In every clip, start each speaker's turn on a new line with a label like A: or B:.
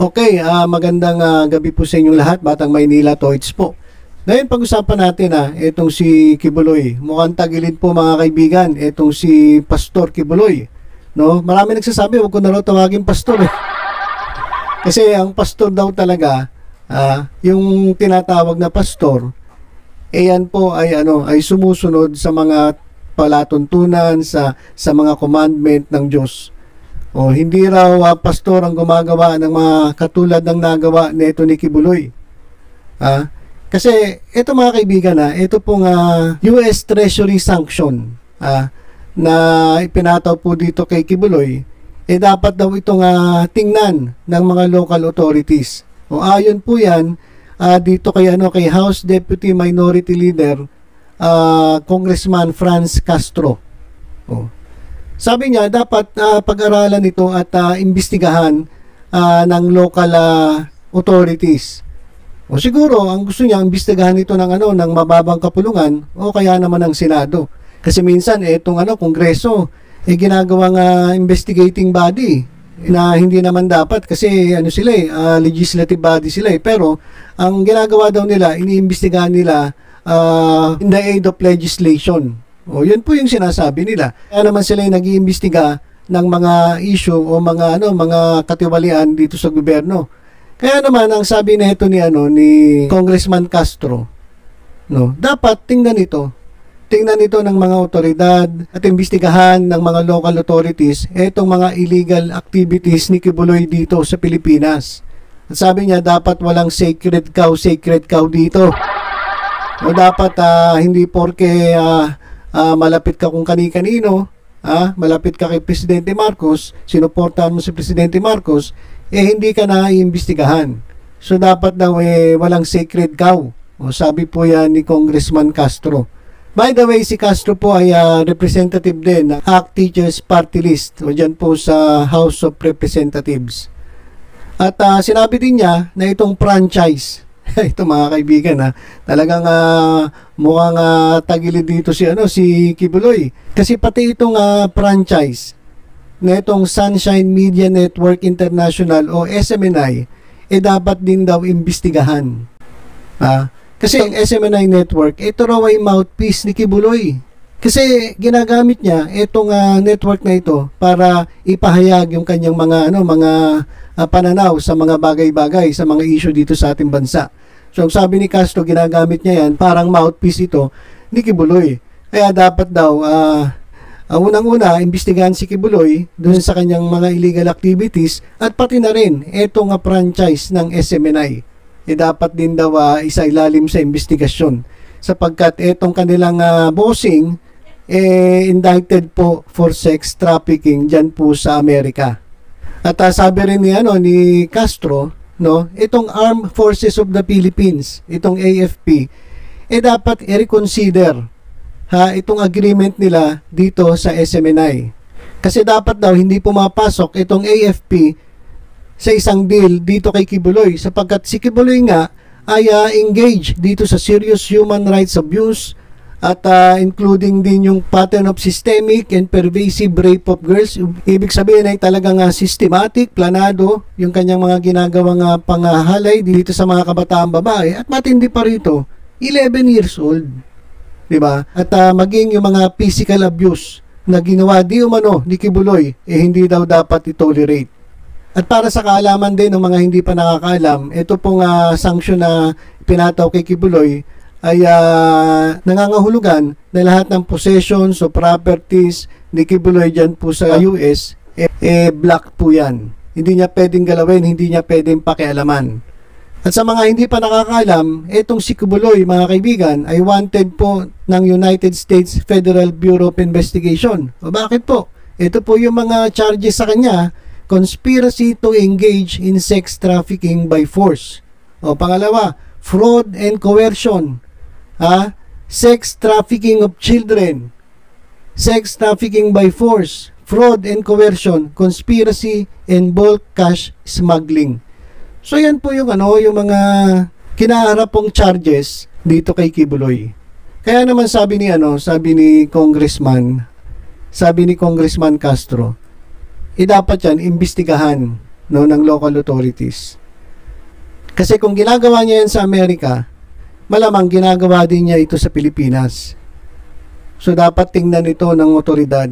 A: Okay, ah, magandang ah, gabi po sa inyong lahat, Batang Maynila Toits po. Ngayon pag-usapan natin ah, itong si Kibuloy. Mukhang tagilid po mga kaibigan, itong si Pastor Kibuloy. No? Marami nagsasabi, huwag ko na raw tawagin pastor eh. Kasi ang pastor daw talaga, ah, yung tinatawag na pastor, eh yan po ay ano ay sumusunod sa mga palatuntunan sa sa mga commandment ng Diyos. O hindi raw ah, pastor ang gumagawa ng mga katulad ng nagawa nito ni Kibuloy. Ah, kasi ito mga kaibigan na, ito pong ah, US Treasury sanction ah, na ipinataw po dito kay Kibuloy, eh dapat daw itong ah, tingnan ng mga local authorities. O ayon po yan ah, dito kay ano kay House Deputy Minority Leader ah, Congressman Franz Castro. O. Sabi niya dapat ah, pag-aralan ito at ah, imbestigahan ah, ng local ah, authorities. O siguro ang gusto niya imbestigahan ito ng ano ng mababang kapulungan o kaya naman ng Senado. Kasi minsan eh, itong ano kongreso eh ginagawang ah, investigating body na hindi naman dapat kasi ano sila eh, ah, legislative body sila eh. Pero ang ginagawa daw nila, iniimbestigahan nila ah, in the aid of legislation. O yun po yung sinasabi nila. Kaya naman sila yung nag-iimbestiga ng mga issue o mga ano mga katiwalian dito sa gobyerno. Kaya naman ang sabi nito ni ano ni Congressman Castro, no, dapat tingnan ito. Tingnan ito ng mga otoridad at imbestigahan ng mga local authorities etong mga illegal activities ni Kibuloy dito sa Pilipinas. At sabi niya dapat walang sacred cow, sacred cow dito. O dapat ah, hindi porke ah, ah, malapit ka kung kani-kanino, ah, malapit ka kay Presidente Marcos, sinuportahan mo si Presidente Marcos, eh hindi ka na iimbestigahan. So dapat daw eh walang sacred cow. O sabi po yan ni Congressman Castro. By the way, si Castro po ay ah, representative din ng ACT Teachers Party List o dyan po sa House of Representatives. At ah, sinabi din niya na itong franchise, ito mga kaibigan ha, talagang ah, mukhang ah, tagilid dito si ano si Kibuloy. Kasi pati itong ah, franchise na itong Sunshine Media Network International o SMNI eh dapat din daw imbestigahan. Ah, kasi ang SMNI network, ito raw ay mouthpiece ni Kibuloy. Kasi ginagamit niya itong ah, network na ito para ipahayag yung kanyang mga ano mga ah, pananaw sa mga bagay-bagay sa mga issue dito sa ating bansa. So sabi ni Castro ginagamit niya yan parang mouthpiece ito ni Kibuloy. Kaya dapat daw ang unang-una, imbestigahan si Kibuloy doon sa kanyang mga illegal activities at pati na rin etong nga franchise ng SMNI. E dapat din daw uh, isa ilalim sa investigasyon sapagkat etong kanilang ah, bossing eh, indicted po for sex trafficking dyan po sa Amerika. At ah, sabi rin ni, ano, ni Castro, no, itong Armed Forces of the Philippines, itong AFP, eh dapat i-reconsider ha, itong agreement nila dito sa SMNI. Kasi dapat daw hindi pumapasok itong AFP sa isang deal dito kay Kibuloy sapagkat si Kibuloy nga ay uh, engaged dito sa serious human rights abuse at uh, including din yung pattern of systemic and pervasive rape of girls. Ibig sabihin ay talagang uh, systematic, planado yung kanyang mga ginagawang uh, pangahalay dito sa mga kabataang babae at matindi pa rito, 11 years old. 'di ba? At uh, maging yung mga physical abuse na ginawa di umano ni Kibuloy eh hindi daw dapat i-tolerate. At para sa kaalaman din ng mga hindi pa nakakaalam, ito pong uh, sanction na pinataw kay Kibuloy ay uh, nangangahulugan na lahat ng possessions o properties ni Kibuloy dyan po sa US, eh, eh black po yan. Hindi niya pwedeng galawin, hindi niya pwedeng pakialaman. At sa mga hindi pa nakakaalam, itong si Kubuloy, mga kaibigan, ay wanted po ng United States Federal Bureau of Investigation. O bakit po? Ito po yung mga charges sa kanya, conspiracy to engage in sex trafficking by force. O pangalawa, fraud and coercion. Ha? Sex trafficking of children. Sex trafficking by force. Fraud and coercion. Conspiracy and bulk cash smuggling. So yan po yung ano, yung mga kinaharap pong charges dito kay Kibuloy. Kaya naman sabi ni ano, sabi ni Congressman, sabi ni Congressman Castro, eh dapat yan imbestigahan no, ng local authorities. Kasi kung ginagawa niya yan sa Amerika, malamang ginagawa din niya ito sa Pilipinas. So dapat tingnan ito ng otoridad.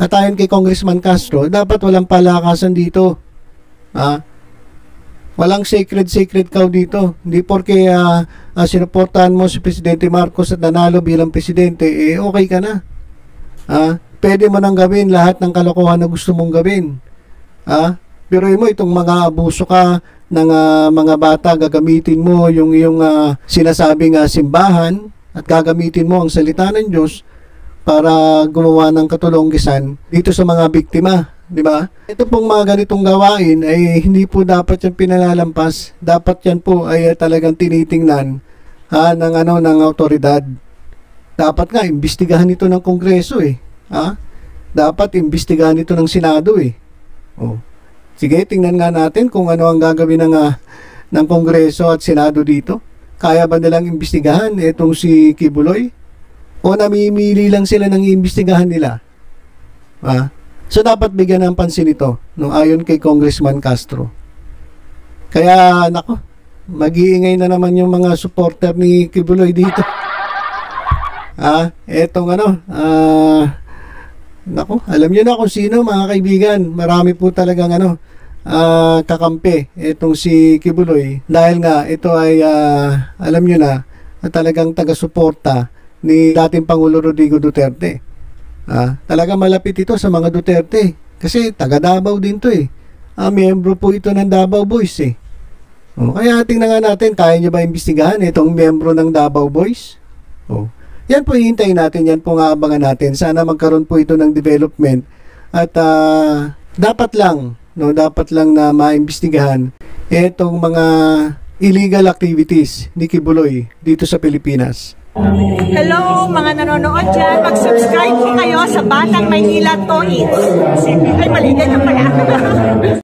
A: At ayon kay Congressman Castro, dapat walang palakasan dito. Ah, walang sacred sacred cow dito. Hindi porke uh, uh, sinuportahan mo si Presidente Marcos at nanalo bilang presidente, eh okay ka na. Ah, pwede mo nang gawin lahat ng kalokohan na gusto mong gawin. Ah, pero mo itong mga abuso ka ng uh, mga bata, gagamitin mo yung iyong uh, sinasabing uh, simbahan at gagamitin mo ang salita ng Diyos para gumawa ng katulonggisan dito sa mga biktima, di ba? Ito pong mga ganitong gawain ay hindi po dapat yan pinalalampas. Dapat yan po ay talagang tinitingnan ha, ng ano ng autoridad. Dapat nga imbestigahan ito ng Kongreso eh. Ha? Dapat imbestigahan ito ng Senado eh. Oh. Sige, tingnan nga natin kung ano ang gagawin ng, uh, ng Kongreso at Senado dito. Kaya ba nilang imbestigahan itong si Kibuloy? O namimili lang sila ng imbestigahan nila? Ah, so dapat bigyan ng pansin ito, no, ayon kay Congressman Castro. Kaya, nako, mag-iingay na naman yung mga supporter ni Kibuloy dito. Ah, etong ano, ah, nako, alam niyo na kung sino mga kaibigan. Marami po talagang ano, uh, kakampi itong si Kibuloy dahil nga ito ay uh, alam nyo na talagang taga-suporta ni dating Pangulo Rodrigo Duterte. Ah, talaga malapit ito sa mga Duterte kasi taga Davao din to eh. Ah, miyembro po ito ng Davao Boys eh. Oh, kaya tingnan nga natin, kaya niya ba imbestigahan itong miyembro ng Davao Boys? Oh. Yan po hihintayin natin, yan po nga abangan natin. Sana magkaroon po ito ng development at uh, dapat lang no dapat lang na maimbestigahan etong mga illegal activities ni Kibuloy dito sa Pilipinas.
B: Hello mga nanonood dyan, mag-subscribe po kayo sa Batang Maynila Toys. Ay, mali, ganyan pala.